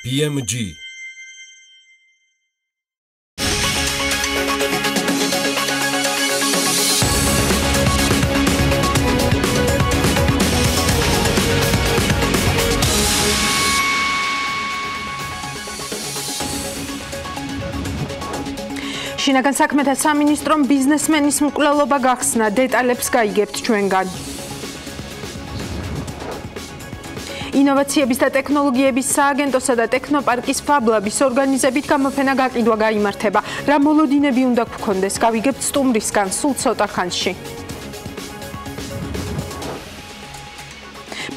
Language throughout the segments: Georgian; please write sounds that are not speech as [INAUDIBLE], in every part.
BMG შინაგან საქმეთა სამინისტრომ ბიზნესმენის მკვლელობა გახსნა. დეტალებს გაიგებთ ჩვენგან. ინოვაციების და ტექნოლოგიების სააგენტოსა და ტექნოპარკის ფაბლაბის ორგანიზებით გამოფენა გაყიდვა გამართება. რა მოლოდინები უნდა გქონდეს? გავიგებთ სტუმრისგან სულ ცოტა ხანში.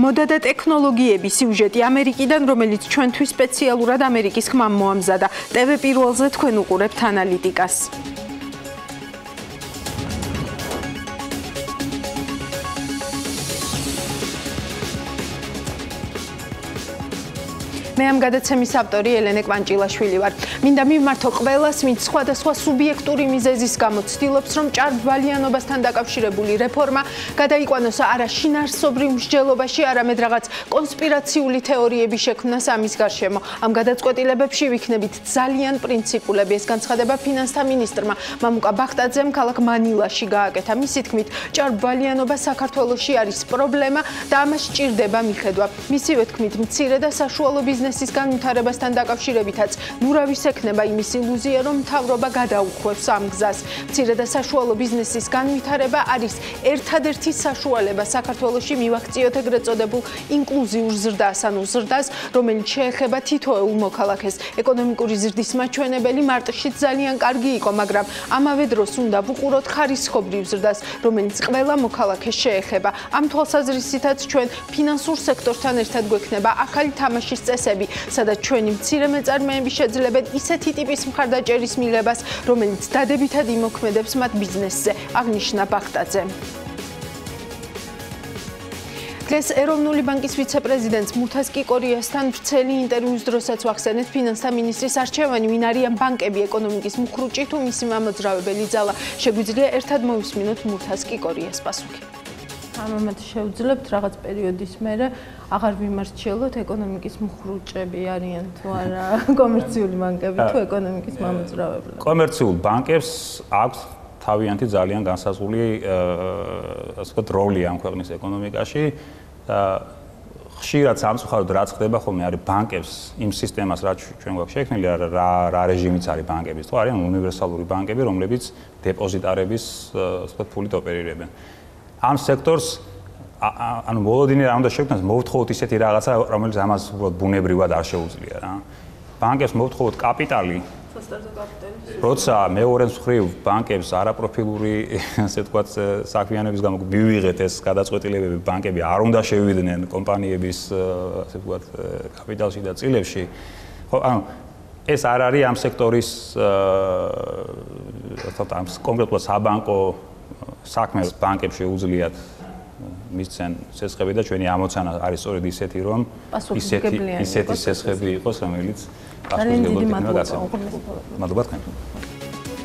მოდა და ტექნოლოგიები სიუჟეტი ამერიკიდან, რომელიც ჩვენთვის სპეციალურად ამერიკის ხმამ მოამზადა. TV პირველზე თქვენ უყურებთ ანალიტიკას. მე ამ გადაცემის ავტორი ელენე კვანჭილაშვილი ვარ. მინდა მიმართო ყველას, ვინც სხვადასხვა სუბიექტური მიზეზის გამო ცდილობს, რომ ჭარბვალიანობასთან დაკავშირებული რეფორმა გადაიყვანოს არა შინარსობრივ მსჯელობაში, არამედ რაღაც კონსპირაციული თეორიების შექმნას ამის გარშემო. ამ გადაწყვეტილებებში ვიქნებით ძალიან პრინციპულები. ეს განცხადება ფინანსთა მინისტრმა მამუკა ბახტაძემ ქალაქ მანილაში გააკეთა. მისი თქმით, ჭარბვალიანობა საქართველოსში არის პრობლემა და ამას ჭირდება მიხედვა. მისივე თქმით, მცირე და საშუალო ბიზნესი ბიზნესის განვითარებასთან დაკავშირებითაც ნურავის ექნება იმის ილუზია, რომ მთავრობა გადაუხვევს ამ გზას. მცირე და საშუალო ბიზნესის განვითარება არის ერთადერთი საშუალება საქართველოსში მივაქციოთ ეგრეთ წოდებულ ინკლუზიურ ზრდას, ანუ ზრდას, რომელიც შეეხება თითოეულ მოქალაქეს. ეკონომიკური ზრდის მაჩვენებელი მარტში ძალიან კარგი იყო, მაგრამ ამავე დროს უნდა ვუყუროთ ხარისხობრივ ზრდას, რომელიც ყველა მოქალაქეს შეეხება. ამ თვალსაზრისითაც ჩვენ ფინანსურ სექტორთან ერთად გვექნება ახალი თამაშის წესები პროცესები, სადაც ჩვენი მცირე მეწარმეები შეძლებენ ისეთი ტიპის მხარდაჭერის მიღებას, რომელიც დადებითად იმოქმედებს მათ ბიზნესზე, აღნიშნა ბახტაძე. დღეს ეროვნული ბანკის ვიცე-პრეზიდენტ მუთას კიკორიასთან ვრცელი ინტერვიუს დროსაც ვახსენეთ ფინანსთა ministris არჩევანი ვინ არიან ბანკები ეკონომიკის მუხრუჭი თუ მისი მამოძრავებელი ძალა შეგვიძლია ერთად მოვისმინოთ მუთას კიკორიას პასუხი ამამად შევძლებთ რაღაც პერიოდის მერე აღარ ვიმარჩიელოთ ეკონომიკის მხრუჭები არიან თუ არა [LAUGHS] კომერციული ბანკები თუ ეკონომიკის მამოძრავებლები. კომერციულ ბანკებს აქვს თავიანთი ძალიან განსაზღვრული ასე ვთქვათ როლი ამ ქვეყნის ეკონომიკაში და ხშირად სამწუხაროდ რაც ხდება ხოლმე არის ბანკებს იმ სისტემას რაც ჩვენ გვაქვს შექმნილი რა რა რეჟიმიც არის ბანკების თუ არიან უნივერსალური ბანკები რომლებიც დეპოზიტარების ასე ვთქვათ ფულით ოპერირებენ. ამ სექტორს ანუ მოლოდინი რა უნდა შექმნას? მოვთხოვოთ ისეთი რაღაცა რომელიც ამას უბრალოდ ბუნებრივად არ შეუძლია რა. ბანკებს მოვთხოვოთ კაპიტალი. როცა მეორე მხრივ ბანკებს არაპროფილური ასე ვთქვათ საქმიანობის გამო მივიღეთ ეს გადაწყვეტილებები ბანკები არ უნდა შევიდნენ კომპანიების ასე ვთქვათ კაპიტალში და წილებში. ხო ანუ ეს არ არის ამ სექტორის ასე ვთქვათ ამ კონკრეტულად საბანკო საქმეს ბანკებში უძლიათ მისცენ სესხები და ჩვენი ამოცანა არის სწორედ ისეთი რომ ისეთი ისეთი სესხები იყოს რომელიც პასუხისმგებლობა გაცემს მადლობა თქვენ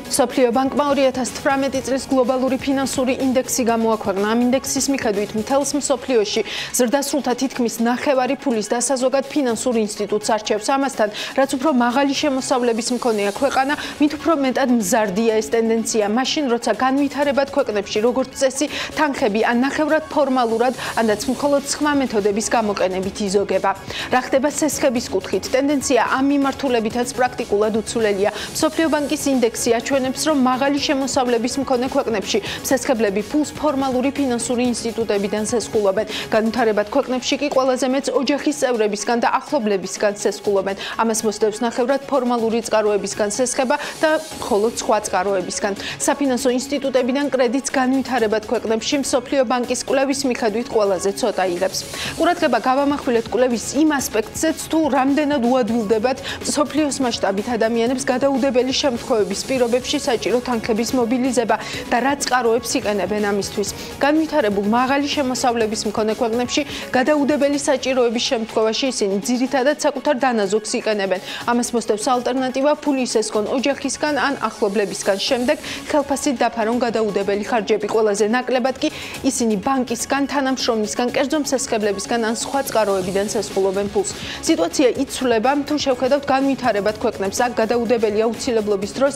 სოფლიო ბანკმა 2018 წლის გლობალური ფინანსური ინდექსი გამოაქვეყნა. ამ ინდექსის მიხედვით მთელს მსოფლიოში ზრდასრულთა თითქმის ნახევარი ფულის დასაზოგად ფინანსურ ინსტიტუტს არჩევს. ამასთან, რაც უფრო მაღალი შემოსავლების მქონეა ქვეყანა, მით უფრო მეტად მზარდია ეს ტენდენცია. მაშინ, როცა განვითარებად ქვეყნებში როგორც წესი თანხები ან ნახევრად ფორმალურად, ანაც მხოლოდ სხვა მეთოდების გამოყენებით იზოგება. რა ხდება სესხების კუთხით? ტენდენცია ამ მიმართულებითაც პრაქტიკულად უცვლელია. სოფლიო ბანკის ინდექსი აჩვენებს აჩვენებს, რომ მაღალი შემოსავლების მქონე ქვეყნებში სესხებლები ფულს ფორმალური ფინანსური ინსტიტუტებიდან სესხულობენ. განვითარებად ქვეყნებში კი ყველაზე მეც ოჯახის წევრებისგან და ახლობლებისგან სესხულობენ. ამას მოსდევს ნახევრად ფორმალური წყაროებისგან სესხება და მხოლოდ სხვა წყაროებისგან. საფინანსო ინსტიტუტებიდან კრედიტს განვითარებად ქვეყნებში მსოფლიო ბანკის კვლევის მიხედვით ყველაზე ცოტა იღებს. ყურადღება გავამახვილეთ კვლევის იმ ასპექტზეც, თუ რამდენად უადვილდებათ მსოფლიოს მასშტაბით ადამიანებს გადაუდებელი შემთხვევების პირობებში სექტორებში საჭირო თანხების მობილიზება და რა წყაროებს იყენებენ ამისთვის. განვითარებულ მაღალი შემოსავლების მქონე ქვეყნებში გადაუდებელი საჭიროების შემთხვევაში ისინი ძირითადად საკუთარ დანაზოგს იყენებენ. ამას მოსდევს ალტერნატივა ფულის ესკონ ოჯახისგან ან ახლობლებისგან. შემდეგ ხელფასით დაფარონ გადაუდებელი ხარჯები ყველაზე ნაკლებად კი ისინი ბანკისგან, თანამშრომლისგან, კერძო მსესხებლებისგან ან სხვა წყაროებიდან შესრულობენ ფულს. სიტუაცია იცვლება თუ შევხედავთ განვითარებად ქვეყნებს აქ გადაუდებელი აუცილებლობის დროს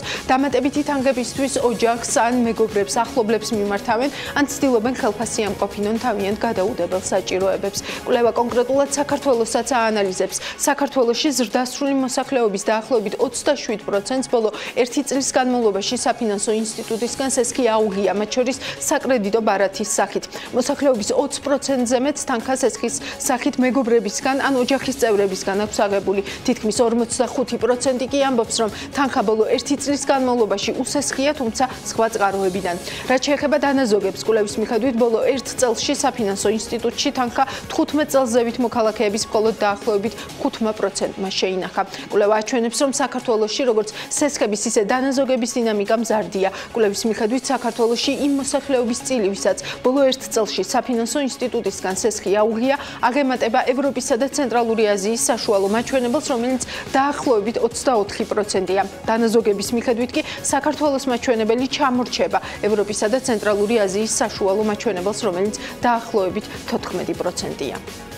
დამატებითი თანხებისთვის ოჯახს ან მეგობრებს ახლობლებს მიმართავენ ან ცდილობენ ხელფასი ამყოფინონ თავიანთ გადაუდებელ საჭიროებებს. კვლევა კონკრეტულად საქართველოსაც აანალიზებს. საქართველოში ზრდასრული მოსახლეობის დაახლოებით 27%-ს ბოლო 1 წლის განმავლობაში საფინანსო ინსტიტუტისგან სესქი აუღია, მათ შორის საკრედიტო ბარათის სახით. მოსახლეობის 20%-ზე მეტ თანხას სესქის სახით მეგობრებისგან ან ოჯახის წევრებისგან აქვს აღებული. თითქმის 45% კი ამბობს, რომ თანხა ბოლო 1 წლის განმავლობაში უსესხია, თუმცა სხვა წყაროებიდან. რაც შეეხება დანაზოგებს, კულევის მიხედვით ბოლო 1 წელში საფინანსო ინსტიტუტში თანხა 15 წელზევით მოქალაქეების მხოლოდ დაახლოებით 5%-მა შეინახა. კულევა აჩვენებს, რომ საქართველოში როგორც სესხების, ისე დანაზოგების დინამიკა მზარდია. კულევის მიხედვით საქართველოში იმ მოსახლეობის წილი, ვისაც ბოლო 1 წელში საფინანსო ინსტიტუტისგან სესხი აუღია, აღემატება ევროპისა და ცენტრალური აზიის საშუალო მაჩვენებელს, რომელიც დაახლოებით 24%-ია. დანაზოგების მიხედვით კი საქართველოს მაჩვენებელი ჩამორჩება ევროპისა და ცენტრალური აზიის საშუალო მაჩვენებელს, რომელიც დაახლოებით 14%-ია.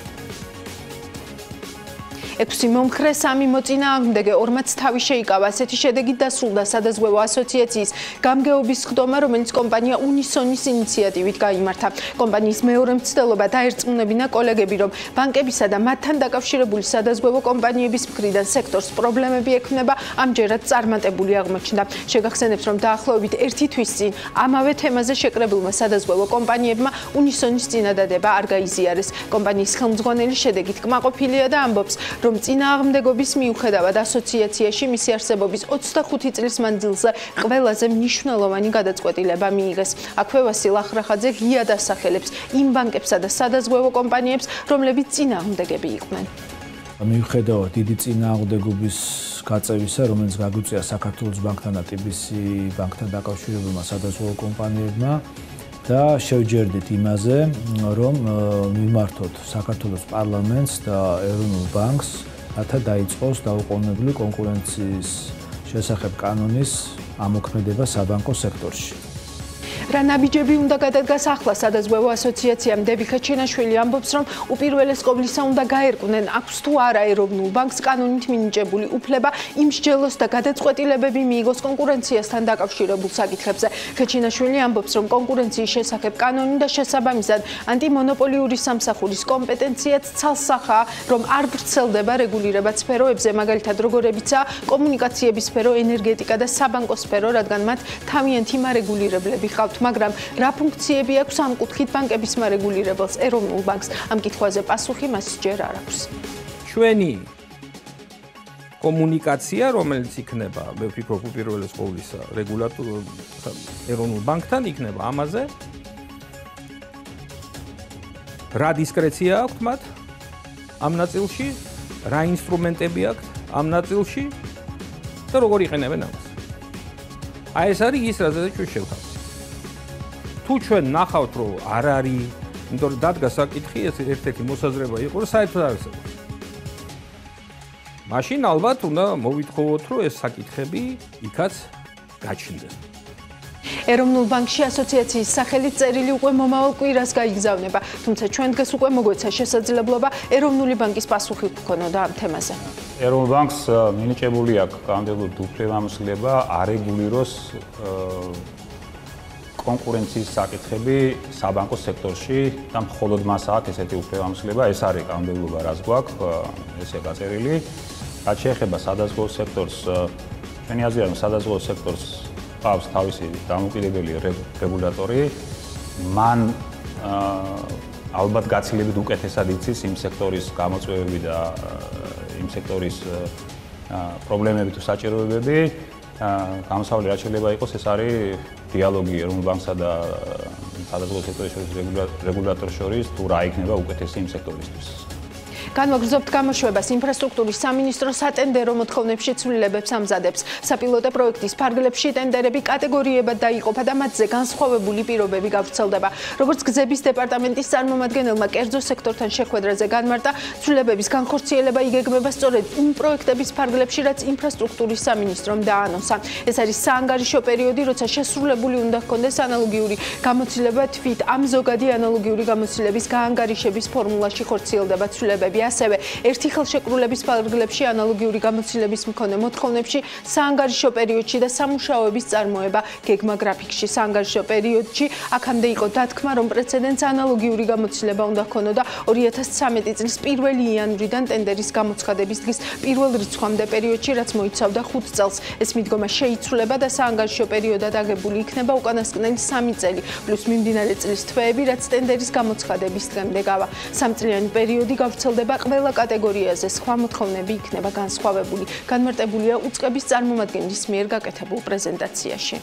ექვსი მომხრე სამი მოწინააღმდეგე ორმაც თავი შეიკავა. ასეთი შედეგით დასრულდა სადაზღვევო ასოციაციის გამგეობის ხდომა რომელიც კომპანია უნისონის ინიციატივით გამართა კომპანიის მეორე მცდელობა დაერწმუნებინა კოლეგები რომ ბანკებისა და მათთან დაკავშირებული სადაზღვევო კომპანიების მხრიდან სექტორს პრობლემები ექმნება ამჯერად წარმატებული აღმოჩნდა. შეგახსენებთ რომ დაახლოებით ერთი თვის წინ ამავე თემაზე შეკრებულმა სადაზღვევო კომპანიებმა უნისონის წინადადება არ გაიზიარეს. კომპანიის ხელმძღვანელი შედეგით კმაყოფილია და ამბობს რომ წინააღმდეგობის მიუხედავად ასოციაციაში მისი არსებობის 25 წლის მანძილზე ყველაზე მნიშვნელოვანი გადაწყვეტილება მიიღეს. აქვე ვასილ ახრახაძე ღია დასახელებს იმ ბანკებსა და სადაზღვევო კომპანიებს, რომლებიც წინააღმდეგები იყვნენ. მიუხედავად დიდი წინააღმდეგობის გაწევისა, რომელიც გაგვიწია საქართველოს ბანკთან და TBC ბანკთან დაკავშირებულმა სადაზღვევო კომპანიებმა, და შევჯერდით იმაზე, რომ მიმართოთ საქართველოს პარლამენტს და ეროვნულ ბანკს, რათა დაიწყოს დაუყოვნებლივი კონკურენციის შესახებ კანონის ამოქმედება საბანკო სექტორში. რა ნაბიჯები უნდა გადადგას ახლა სადაზღვევო ასოციაციამ დებიქა ჩენაშვილი ამბობს რომ უპირველეს ყოვლისა უნდა გაერკვნენ. აქვს თუ არა ეროვნულ ბანკს კანონით მინიჭებული უფლება იმ მსჯელოს და გადაწყვეტილებები მიიღოს კონკურენციასთან დაკავშირებულ საკითხებზე. ქეჩინაშვილი ამბობს რომ კონკურენციის შესახებ კანონი და შესაბამისად ანტიმონოპოლიური სამსახურის კომპეტენციაც ცალსახაა რომ არ ვრცელდება რეგულირება სფეროებზე მაგალითად როგორებიცაა კომუნიკაციების სფერო ენერგეტიკა და საბანკო სფერო რადგან მათ თავიანთი მარეგულირებლები ხავთ გახლავთ, მაგრამ რა ფუნქციები აქვს ამ კუთხით ბანკების მარეგულირებელს ეროვნულ ბანკს? ამ კითხვაზე პასუხი მას ჯერ არ აქვს. ჩვენი კომუნიკაცია, რომელიც იქნება, მე ვფიქრობ, უპირველეს ყოვლისა, რეგულატორ ეროვნულ ბანკთან იქნება ამაზე. რა დისკრეცია აქვს მათ ამ ნაწილში? რა ინსტრუმენტები აქვს ამ ნაწილში? და როგორ იყენებენ ამას? აი ეს არის ის, რაზეც ჩვენ შევთავაზეთ. თუ ჩვენ ნახავთ რომ არ არის იმიტომ რომ დადგა საკითხი ეს ერთ-ერთი მოსაზრება იყო რომ საერთოდ არ არსებობს მაშინ ალბათ უნდა მოვითხოვოთ რომ ეს საკითხები იქაც გაჩნდეს ეროვნულ ბანკში ასოციაციის სახელით წერილი უკვე მომავალ კვირას გაიგზავნება. თუმცა ჩვენ დღეს უკვე მოგვეცა შესაძლებლობა ეროვნული ბანკის პასუხი გქონოდა ამ თემაზე. ეროვნულ ბანკს მინიჭებული აქვს კანონმდებლობის უფლებამოსილება არეგულიროს კონკურენციის საკითხები საბანკო სექტორში და მხოლოდ მას აქვს ესეთი უფლებამოსილება, ეს არის კანონმდებლობა, რაც გვაქვს, ესე გაწერილი. რაც შეეხება სადაზღვო სექტორს, ჩვენი აზრია, რომ სადაზღვო სექტორს ყავს თავისი დამოუკიდებელი რეგულატორი. მან ალბათ გაცილებით უკეთესად იცის იმ სექტორის გამოწვევები და იმ სექტორის პრობლემები თუ საჭიროებები. გამოსავალი რაც შეიძლება იყოს, ეს არის დიალოგი ეროვნულ ბანკსა და სადაზღვო სექტორის შორის რეგულატორ შორის თუ რა იქნება უკეთესი იმ სექტორისთვის. განვაგრძობთ გამოშვებას ინფრასტრუქტურის სამინისტრო სატენდერო მოთხოვნებში ცვლილებებს ამზადებს. საპილოტო პროექტის ფარგლებში ტენდერები კატეგორიებად დაიყოფა და მათზე განსხვავებული პირობები გავრცელდება. როგორც გზების დეპარტამენტის წარმომადგენელმა კერძო სექტორთან შეხვედრაზე განმარტა, ცვლილებების განხორციელება იგეგმება სწორედ იმ პროექტების ფარგლებში, რაც ინფრასტრუქტურის სამინისტრომ დაანონსა. ეს არის საანგარიშო პერიოდი, როცა შესრულებული უნდა ჰქონდეს ანალოგიური გამოცდილება თვით ამ ზოგადი ანალოგიური გამოცდილების გაანგარიშების ფორმულაში ხორციელდება ცვლილებები. ასევე ერთი ხელშეკრულების ფარგლებში ანალოგიური გამოცდილების მქონე მოთხოვნებში საანგარიშო პერიოდში და სამუშაოების წარმოება გეგმა გრაფიკში. საანგარიშო პერიოდში აქამდე იყო დათქმა რომ პრეცედენტს ანალოგიური გამოცდილება უნდა ჰქონოდა 2013 წლის 1 იანვრიდან ტენდერის გამოცხადების დღის პირველ რიცხვამდე პერიოდში რაც მოიცავდა 5 წელს. ეს მიდგომა შეიცვლება და საანგარიშო პერიოდად აგებული იქნება უკანასკნელი 3 წელი პლუს მიმდინარე წლის თვეები რაც ტენდერის გამოცხადების დღემდე გავა. სამწლიანი პერიოდი გავრცელდება ყველა კატეგორიაზე. სხვა მოთხოვნები იქნება განსხვავებული. განმარტებულია უწყების წარმომადგენლის მიერ გაკეთებულ პრეზენტაციაში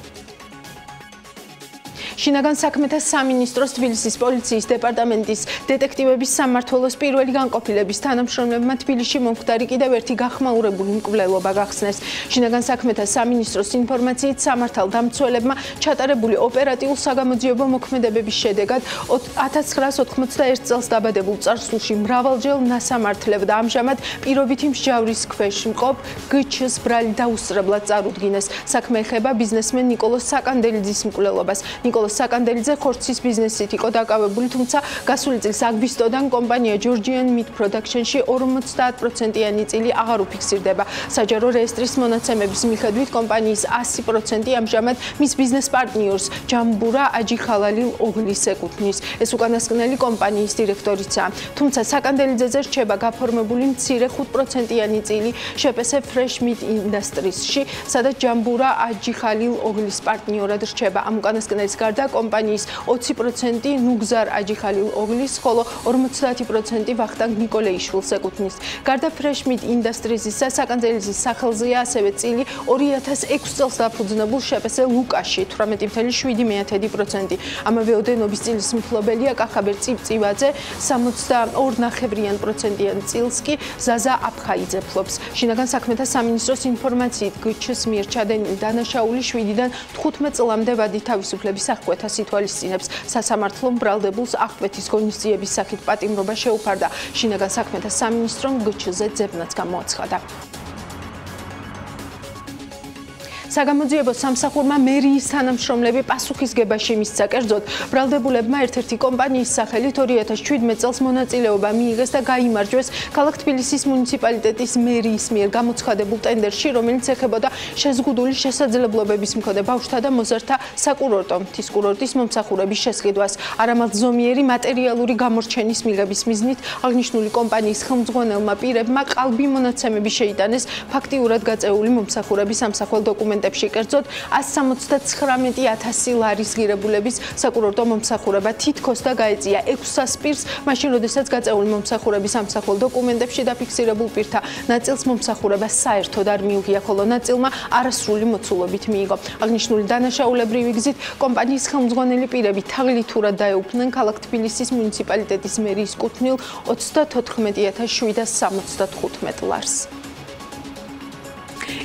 შინაგან საქმეთა სამინისტროს თბილისის პოლიციის დეპარტამენტის დეტექტივების სამმართველოს პირველი განყოფილების თანამშრომლებმა თბილისში მომხდარი კიდევ ერთი გახმაურებული მკვლელობა გახსნეს. შინაგან საქმეთა სამინისტროს ინფორმაციით სამართალ დამცველებმა ჩატარებული ოპერატიულ საგამოძიებო მოქმედებების შედეგად 1991 წელს დაბადებულ წარსულში მრავალჯერ ნასამართლებ და ამჟამად პირობითი მსჯავრის ქვეშ მყოფ გჩს ბრალი დაუსწრებლად წარუდგინეს. საქმე ეხება ბიზნესმენ ნიკოლოს საკანდელიძის მკვლელობას. ნიკოლოს საკანდელიძე ხორცის ბიზნესით იყო დაკავებული, თუმცა გასული წლის აგვისტოდან კომპანია Georgian Meat Production-ში 50%-იანი წილი აღარ უფიქსირდება. საჯარო რეესტრის მონაცემების მიხედვით კომპანიის 100% ამჟამად მის ბიზნეს პარტნიორს ჯამბურა აჯიხალალი ოღლის ეკუთვნის. ეს უკანასკნელი კომპანიის დირექტორიცაა. თუმცა საკანდელიძეზე რჩება გაფორმებული მცირე 5%-იანი წილი შეპესე Fresh Meat Industries-ში, სადაც ჯამბურა აჯიხალი ოღლის პარტნიორად რჩება. ამ უკანასკნელის გარდა და კომპანიის 20% ნუგზარ აჯიხალილ ოღლის, ხოლო 50% ვახტანგ ნიკოლეიშვილს ეკუთვნის. გარდა Fresh Meat Industries-ის საკანძელიზის სახელზეა ასევე წილი 2006 წელს დაფუძნებულ შეპესე ლუკაში 18.7%. ამავე ოდენობის წილის მფლობელია კახაბერ წიბწივაძე 62.9%-იან პროცენტიან წილს კი ზაზა აფხაიძე ფლობს. შინაგან საქმეთა სამინისტროს ინფორმაციით გჩს მიერ ჩადენილი დანაშაული 7-დან 15 წლამდე ვადი თავისუფლების ახ აღკვეთას ითვალისწინებს სასამართლო ბრალდებულს აღკვეთის გონისძიების საკით პატიმრობა შეუფარდა. შინაგან საქმეთა სამინისტრომ გჩ-ზე ძებნაც გამოაცხადა საგამოძიებო სამსახურმა მერიის თანამშრომლები პასუხისგებაში მისცა კერძოდ. ბრალდებულებმა ერთ-ერთი კომპანიის სახელით 2017 წელს მონაწილეობა მიიღეს და გამოიმარჯვეს ქალაქ თბილისის მუნიციპალიტეტის მერიის მიერ გამოცხადებულ ტენდერში რომელიც ეხებოდა შეზღუდული შესაძლებლობების მქონე ბავშვთა და მოზარდთა საკურორტო მთის კურორტის მომსახურების შესყიდვას. არამალ ზომიერი მატერიალური გამორჩენის მიღების მიზნით აღნიშნული კომპანიის ხელმძღვანელმა პირებმა ყალბი მონაცემები შეიტანეს ფაქტიურად გაწეული მომსახურების სამსახურ დოკუმენტებში დოკუმენტებში კერძოდ 179000 ლარის ღირებულების საკურორტო მომსახურება თითქოს და გაეწია 600 პირს, მაშინ როდესაც გაწეული მომსახურების სამსახურ დოკუმენტებში დაფიქსირებულ პირთა ნაწილს მომსახურება საერთოდ არ მიუღია, ხოლო ნაწილმა არასრული მოცულობით მიიღო. აღნიშნული დანაშაულებრივი გზით კომპანიის ხელმძღვანელი პირები თაღლითურად დაეუფლნენ ქალაქ თბილისის მუნიციპალიტეტის მერის კუთვნილ 34775 ლარს.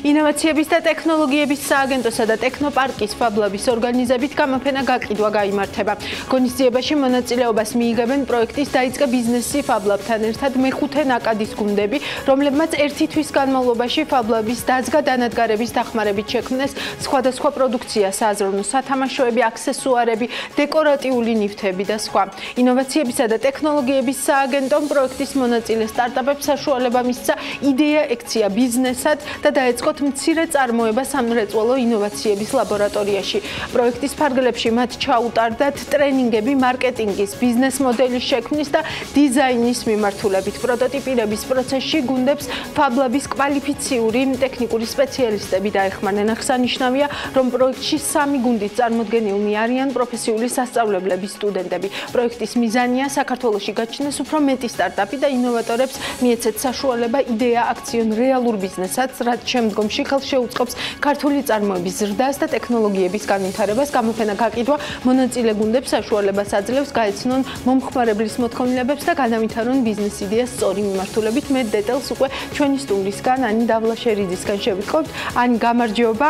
ინოვაციების და ტექნოლოგიების სააგენტოსა და ტექნოპარკის ფაბლების ორგანიზებით გამოფენა გაყიდვა გამართება. გონისძიებაში მონაწილეობას მიიღებენ პროექტის დაიწყე ბიზნესი ფაბლაბთან ერთად მეხუთე ნაკადის გუნდები, რომლებმაც ერთი თვის განმავლობაში ფაბლების დაზგა დანადგარების დახმარებით შექმნეს სხვადასხვა პროდუქცია, სააზროვნო სათამაშოები, აქსესუარები, დეკორატიული ნივთები და სხვა. ინოვაციებისა და ტექნოლოგიების სააგენტომ პროექტის მონაწილე სტარტაპებს საშუალება მისცა იდეა ექცია ბიზნესად და დაეწყო ვიღოთ მცირე წარმოება სამრეწველო ინოვაციების ლაბორატორიაში. პროექტის ფარგლებში მათ ჩაუტარდათ ტრენინგები მარკეტინგის, ბიზნეს მოდელის შექმნის და დიზაინის მიმართულებით. პროტოტიპირების პროცესში გუნდებს ფაბლების კვალიფიციური ტექნიკური სპეციალისტები დაეხმარნენ. აღსანიშნავია, რომ პროექტში სამი გუნდით წარმოდგენილნი არიან პროფესიული სასწავლებლების სტუდენტები. პროექტის მიზანია საქართველოსში გაჩნდეს უფრო მეტი სტარტაპი და ინოვატორებს მიეცეთ საშუალება იდეა აქციონ რეალურ ბიზნესაც, რაც შემდგომ შემდგომში ხელს შეუწყობს ქართული წარმოების ზრდას და ტექნოლოგიების განვითარებას. გამოფენა გაყიდვა მონაწილე გუნდებს საშუალებას აძლევს გაეცნონ მომხმარებლის მოთხოვნილებებს და განავითარონ ბიზნეს იდეას სწორი მიმართულებით. მე დეტალს უკვე ჩვენი სტუმრისგან ანი დავლაშერიძისგან შევიტყობთ. ანი გამარჯობა.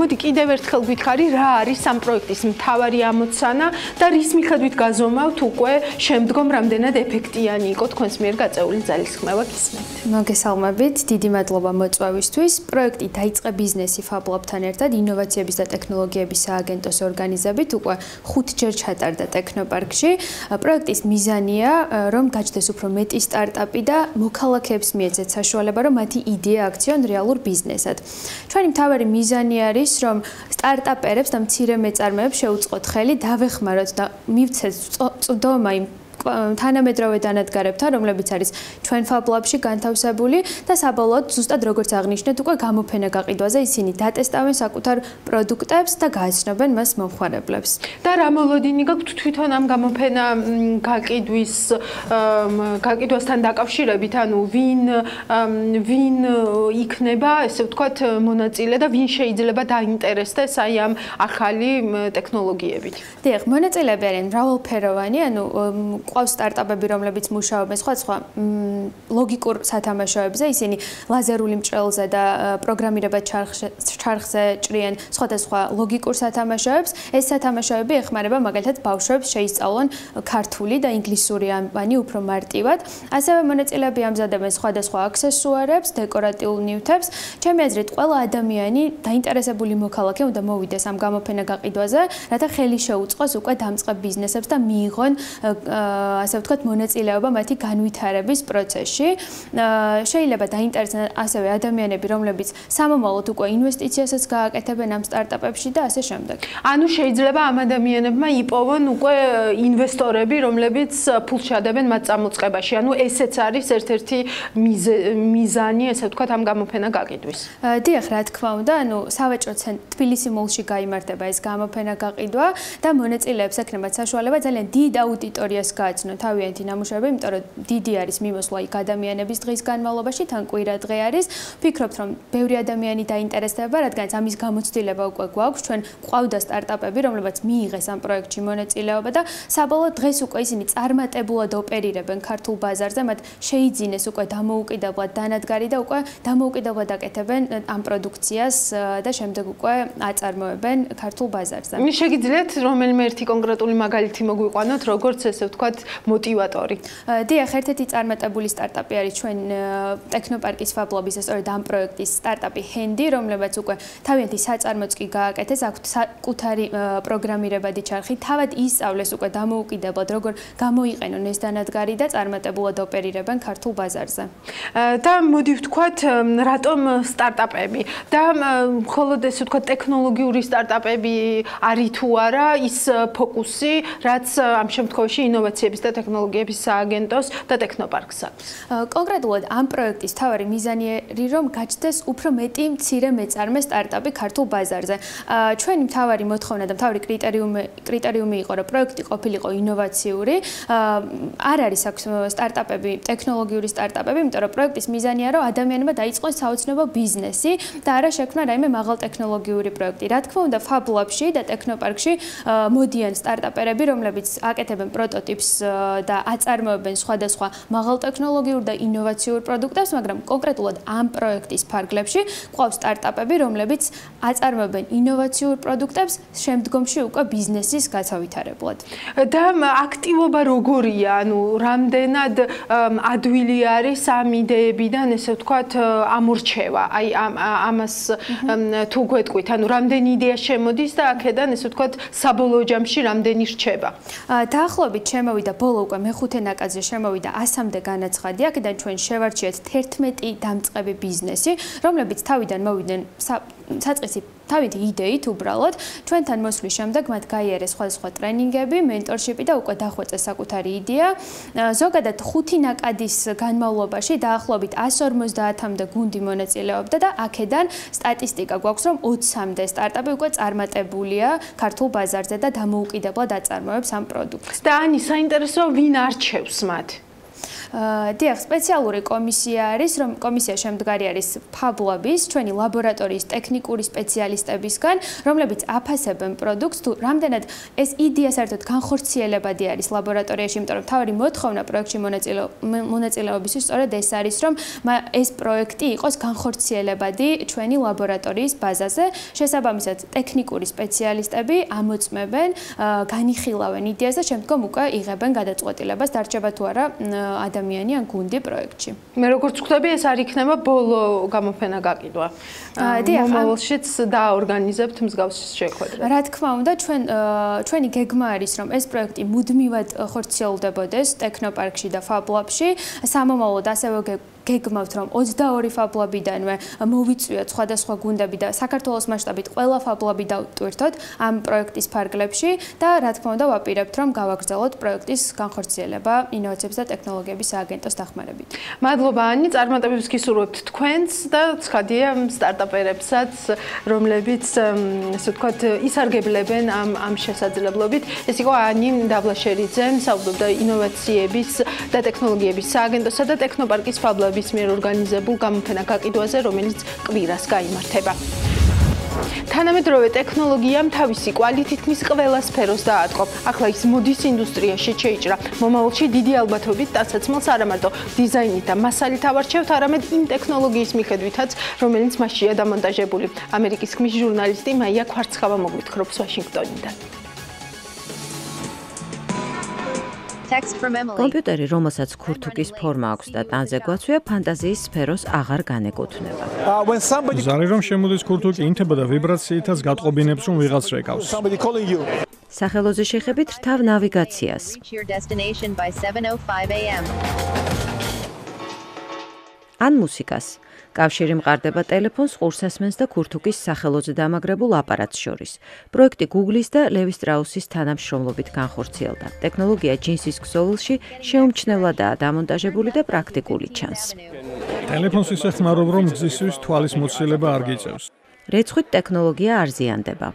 მოდი კიდევ ერთხელ გითხარი რა არის ამ პროექტის მთავარი ამოცანა და რის მიხედვით გაზომავთ უკვე შემდგომ რამდენად ეფექტიანი იყო თქვენს მიერ გაწეული ძალისხმევა გისმენთ. მოგესალმებით, დიდი მადლობა მოწვევისთვის. პროექტი დაიწყე ბიზნესი ფაბლაბთან ერთად ინოვაციების და ტექნოლოგიების სააგენტოს ორგანიზებით უკვე 5 ჯერ ჩატარდა ტექნოპარკში. პროექტის მიზანია, რომ გაჩნდეს უფრო მეტი სტარტაპი და მოქალაქეებს მიეცეთ საშუალება, რომ მათი იდეა აქციონ რეალურ ბიზნესად. ჩვენი მთავარი მიზანი არის, რომ სტარტაპერებს და მცირე მეწარმეებს შეუწყოთ ხელი დავეხმაროთ და მივცეთ წვდომა იმ თანამედროვე დანადგარებთან, რომლებიც არის ჩვენ ფაბლაბში განთავსებული და საბოლოოდ ზუსტად როგორც აღნიშნეთ, უკვე გამოფენა გაყიდვაზე ისინი დატესტავენ საკუთარ პროდუქტებს და გააცნობენ მას მომხმარებლებს. და რა მოლოდინი გაქვთ თვითონ ამ გამოფენა გაყიდვის გაყიდვასთან დაკავშირებით, ანუ ვინ ვინ იქნება, ესე ვთქვათ, მონაწილე და ვინ შეიძლება დაინტერესდეს აი ამ ახალი ტექნოლოგიებით? დიახ, მონაწილეები არიან მრავალფეროვანი, ანუ ყავს სტარტაპები, რომლებიც მუშაობენ სხვადასხვა ლოგიკურ სათამაშოებზე, ისინი ლაზერული მჭრელზე და პროგრამირება ჩარხზე ჭრიან სხვადასხვა ლოგიკურ სათამაშოებს. ეს სათამაშოები ეხმარება მაგალითად ბავშვებს შეისწავლონ ქართული და ინგლისური ამბანი უფრო მარტივად. ასევე მონაწილეები ამზადებენ სხვადასხვა აქსესუარებს, დეკორატიულ ნივთებს. ჩემი აზრით, ყველა ადამიანი დაინტერესებული მოქალაქე უნდა მოვიდეს ამ გამოფენა გაყიდვაზე, რათა ხელი შეუწყოს უკვე დამწყებ ბიზნესებს და მიიღონ ასე ვთქვათ, მონაწილეობა მათი განვითარების პროცესში. შეიძლება დაინტერესდნენ ასევე ადამიანები, რომლებიც სამომავლოდ უკვე ინვესტიციასაც გააკეთებენ ამ სტარტაპებში და ასე შემდეგ. ანუ შეიძლება ამ ადამიანებმა იპოვონ უკვე ინვესტორები, რომლებიც ფულს ჩადებენ მათ წამოწყებაში. ანუ ესეც არის ერთ-ერთი მიზანი, ასე ვთქვათ, ამ გამოფენა გაყიდვის. დიახ, რა თქმა უნდა, ანუ სავაჭრო ცენტრი თბილისი მოლში გამართება ეს გამოფენა გაყიდვა და მონაწილეებს ექნებათ საშუალება ძალიან დიდ აუდიტორიას გააცნო თავიანთი ნამუშევრები, იმიტომ რომ დიდი არის მიმოსვლა იქ ადამიანების დღის განმავლობაში, თან კვირა დღე არის. ვფიქრობთ, რომ ბევრი ადამიანი დაინტერესდება, რადგან ამის გამოცდილება უკვე გვაქვს. ჩვენ ყავდა სტარტაპები, რომლებიც მიიღეს ამ პროექტში მონაწილეობა და საბოლოო დღეს უკვე ისინი წარმატებულად ოპერირებენ ქართულ ბაზარზე, მათ შეიძინეს უკვე დამოუკიდებლად დანადგარი და უკვე დამოუკიდებლად აკეთებენ ამ პროდუქციას და შემდეგ უკვე აწარმოებენ ქართულ ბაზარზე. მე შეგიძლიათ რომელიმე ერთი კონკრეტული მაგალითი მოგვიყვანოთ, როგორც ესე ვთქვათ, ვთქვათ, მოტივატორი? დიახ, ერთ-ერთი წარმატებული სტარტაპი არის ჩვენ ტექნოპარკის ფაბლობის სწორედ ამ პროექტის სტარტაპი ჰენდი, რომლებაც უკვე თავიანთი საწარმოც კი გააკეთეს, აქვთ საკუთარი პროგრამირებადი ჩარხი, თავად ისწავლეს უკვე დამოუკიდებლად, როგორ გამოიყენონ ეს დანადგარი და წარმატებულად ოპერირებენ ქართულ ბაზარზე. და მოდი ვთქვათ, რატომ სტარტაპები და მხოლოდ ესე ვთქვათ, ტექნოლოგიური სტარტაპები არის თუ არა ის ფოკუსი, რაც ამ შემთხვევაში ინოვაცია ინოვაციების და ტექნოლოგიების სააგენტოს და ტექნოპარკს აქვს. კონკრეტულად ამ პროექტის თავარი მიზანიერი რომ გაჩნდეს უფრო მეტი მცირე მეწარმე სტარტაპი ქართულ ბაზარზე. ჩვენი მთავარი მოთხოვნა და მთავარი კრიტერიუმი კრიტერიუმი იყო რომ პროექტი ყოფილიყო ინოვაციური. არ არის აქ სტარტაპები, ტექნოლოგიური სტარტაპები, იმიტომ რომ პროექტის მიზანია რომ ადამიანებმა დაიწყოს საოცნობო ბიზნესი და არა შექმნა რაიმე მაღალ ტექნოლოგიური პროექტი. რა თქმა უნდა, Fab Lab-ში და ტექნოპარკში მოდიან სტარტაპერები, რომლებიც აკეთებენ პროტოტიპს და აწარმოებენ სხვადასხვა მაღალტექნოლოგიურ და ინოვაციურ პროდუქტებს, მაგრამ კონკრეტულად ამ პროექტის ფარგლებში ყავს სტარტაპები, რომლებიც აწარმოებენ ინოვაციურ პროდუქტებს შემდგომში უკვე ბიზნესის გაცავითარებლად. და აქტივობა როგორია? ანუ რამდენად ადვილი არის ამ იდეებიდან, ესე ვთქვათ, ამორჩევა? აი ამ ამას თუ გვეტყვით, ანუ რამდენი იდეა შემოდის და აქედან ესე ვთქვათ, საბოლოო ჯამში რამდენი რჩება? დაახლოებით ჩემო შემოვიდა ბოლო უკვე მეხუთე ნაკადზე შემოვიდა 100-მდე განაცხადი აქედან ჩვენ შევარჩიეთ 11 დამწყები ბიზნესი რომლებიც თავიდან მოვიდნენ საწყისი თავით იდეით უბრალოდ ჩვენთან მოსვლის შემდეგ მათ გაიარეს სხვადასხვა ტრენინგები, მენტორშიპი და უკვე დახვეწეს საკუთარი იდეა. ზოგადად 5 ნაკადის განმავლობაში დაახლოებით 150-მდე გუნდი მონაწილეობდა და აქედან სტატისტიკა გვაქვს, რომ 20-მდე სტარტაპი უკვე წარმატებულია ქართულ ბაზარზე და დამოუკიდებლად აწარმოებს ამ პროდუქტს. და ანი საინტერესოა ვინ არჩევს მათ? დიახ, სპეციალური კომისია არის, რომ კომისია შემდგარი არის ფაბლობის, ჩვენი ლაბორატორიის ტექნიკური სპეციალისტებისგან, რომლებიც აფასებენ პროდუქტს თუ რამდენად ეს იდეა საერთოდ განხორციელებადი არის ლაბორატორიაში, იმიტომ რომ თავი მოთხოვნა პროექტში მონაწილეობისთვის სწორედ ეს არის, რომ ეს პროექტი იყოს განხორციელებადი ჩვენი ლაბორატორიის ბაზაზე. შესაბამისად, ტექნიკური სპეციალისტები ამოწმებენ, განიხილავენ იდეას და შემდგომ უკვე იღებენ გადაწყვეტილებას დარჩება თუ არა ადამიანი ან გუნდი პროექტში. მე როგორც ვხვდები, ეს არ იქნება ბოლო გამოფენა გაყიდვა. დიახ, მომავალშიც დაორგანიზებთ მსგავს შეხვედრას. რა თქმა უნდა, ჩვენ ჩვენი გეგმა არის, რომ ეს პროექტი მუდმივად ხორციელდებოდეს ტექნოპარკში და ფაბლაბში. სამომავლოდ ასევე გეგმავთ რომ 22 ფაბლაბიდანვე მოვიწვიოთ სხვადასხვა გუნდები და საქართველოს მასშტაბით ყველა ფაბლაბი დავტვირთოთ ამ პროექტის ფარგლებში და რა თქმა უნდა ვაპირებთ რომ გავაგრძელოთ პროექტის განხორციელება ინოვაციების და ტექნოლოგიების სააგენტოს დახმარებით. მადლობა ანი, წარმატებებს გისურვებთ თქვენს და ცხადია სტარტაპერებსაც, რომლებიც ასე ვთქვათ ისარგებლებენ ამ ამ შესაძლებლობით. ეს იყო ანი დაბლაშერიძე, საუბრობდა ინოვაციების და ტექნოლოგიების სააგენტოსა და ტექნოპარკის ფაბლაბ ხელოვნების მიერ ორგანიზებულ გამოფენა გაყიდვაზე, რომელიც კვირას გამართება. თანამედროვე ტექნოლოგიამ თავისი კვალიტით მის ყველა სფეროს დაატყო. ახლა ის მოდის ინდუსტრიაში შეიჭრა. მომავალში დიდი ალბათობით დასაცმელს არა მარტო დიზაინით და მასალით ავარჩევთ, არამედ იმ ტექნოლოგიის მიხედვითაც, რომელიც მასშია დამონტაჟებული. ამერიკის ხმის ჟურნალისტი მაია კვარცხავა მოგვითხრობს ვაშინგტონიდან. კომპიუტერი, რომელსაც ქურთუკის ფორმა აქვს და ტანზე გვაცვია, ფანტაზიის სფეროს აღარ განეკუთვნება. ზარი რომ შემოდის ქურთუკი ინთება და ვიბრაციითაც გატყობინებს, რომ ვიღაც რეკავს. სახელოზე შეხებით რთავ ნავიგაციას. ან მუსიკას. კავშირი მყარდება ტელეფონს, ყურსასმენს და ქურთუკის სახელოზე დამაგრებულ აპარატს შორის. პროექტი Google-ის და Levi Strauss-ის თანამშრომლობით განხორციელდა. ტექნოლოგია ჯინსის ქსოვილში შეუმჩნევლადაა დამონტაჟებული და პრაქტიკული ჩანს. ტელეფონს ისე ხმარობ, რომ გზისთვის თვალის მოცილება არ გიწევს. რეცხვით ტექნოლოგია არ ზიანდება.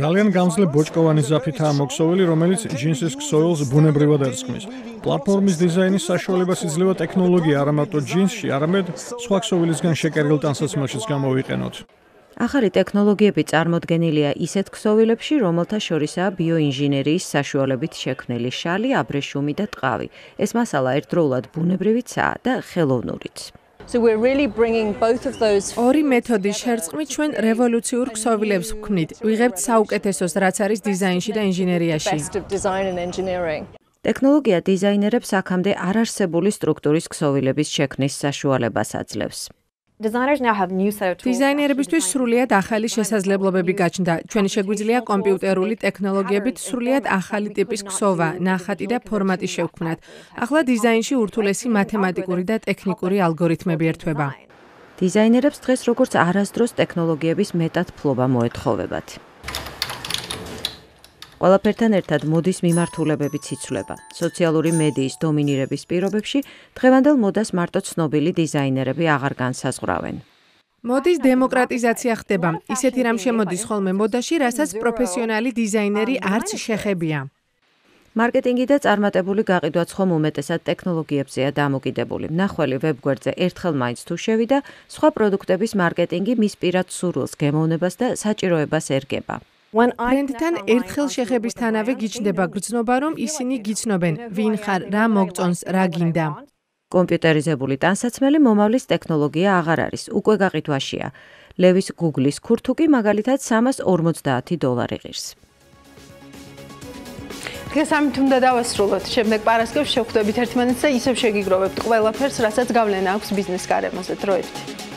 ძალიან გამძლე ბოჭკოვანი ზაფითაა მოქსოვილი, რომელიც ჯინსის ქსოვილს ბუნებრივად ერწყმის. პლატფორმის დიზაინის საშუალებას იძლევა ტექნოლოგია არა მარტო ჯინსში, არამედ სხვა ქსოვილისგან შეკერილ ტანსაცმელშიც გამოვიყენოთ. ახალი ტექნოლოგიები წარმოდგენილია ისეთ ქსოვილებში, რომელთა შორისაა ბიოინჟინერიის საშუალებით შექმნილი შალი, აბრეშუმი და ტყავი. ეს მასალა ერთდროულად ბუნებრივიცაა და ხელოვნურიც. So we're really bringing both of those ორი მეთოდის შერწყმით ჩვენ რევოლუციურ ქსოვილებს ვქმნით. ვიღებთ საუკეთესოს, რაც არის დიზაინში და ინჟინერიაში. ტექნოლოგია დიზაინერებს აქამდე არარსებული სტრუქტურის ქსოვილების შექმნის საშუალებას აძლევს. დიზაინერებისთვის სრულიად ახალი შესაძლებლობები გაჩნდა. ჩვენ შეგვიძლია კომპიუტერული ტექნოლოგიებით სრულიად ახალი ტიპის ქსოვა, ნახატი და ფორმატი შევქმნათ. ახლა დიზაინში ურთულესი მათემატიკური და ტექნიკური ალგორითმები ერთვება. დიზაინერებს დღეს როგორც არასდროს ტექნოლოგიების მეტად ფლობა მოეთხოვებათ. ყველაფერთან ერთად მოდის მიმართულებებიც იცვლება. სოციალური მედიის დომინირების პირობებში დღევანდელ მოდას მარტო ცნობილი დიზაინერები აღარ განსაზღვრავენ. მოდის დემოკრატიზაცია ხდება. ისეთი რამ შემოდის ხოლმე მოდაში, რასაც პროფესიონალი დიზაინერი არც შეხებია. მარკეტინგი და წარმატებული გაყიდვა ხომ უმეტესად ტექნოლოგიებზეა დამოკიდებული. ნახველი ვებგვერდზე ერთხელ მაინც თუ შევიდა, სხვა პროდუქტების მარკეტინგი მის პირად სურვილს, გემოვნებას და საჭიროებას ერგება. ბრენდთან ერთხელ შეხებისთანავე გიჩნდება გრძნობა, რომ ისინი გიცნობენ, ვინ ხარ, რა მოგწონს, რა გინდა. კომპიუტერიზებული ტანსაცმელი მომავლის ტექნოლოგია აღარ არის, უკვე გაყიდვაშია. ლევის Google-ის ქურთუკი მაგალითად 350 დოლარი ღირს. დღეს ამით უნდა დავასრულოთ. შემდეგ პარასკევს შევხვდებით ერთმანეთს და ისევ შეგიგროვებთ ყველაფერს, რასაც გავლენა აქვს ბიზნეს გარემოზე. დროებით.